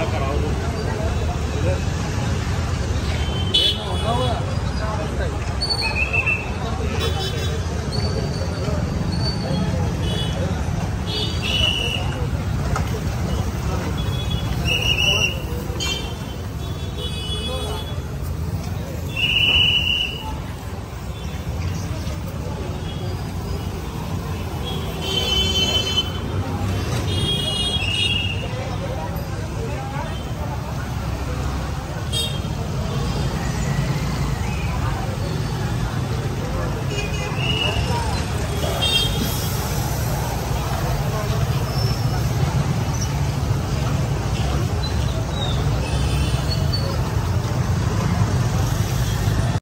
ذكر عضو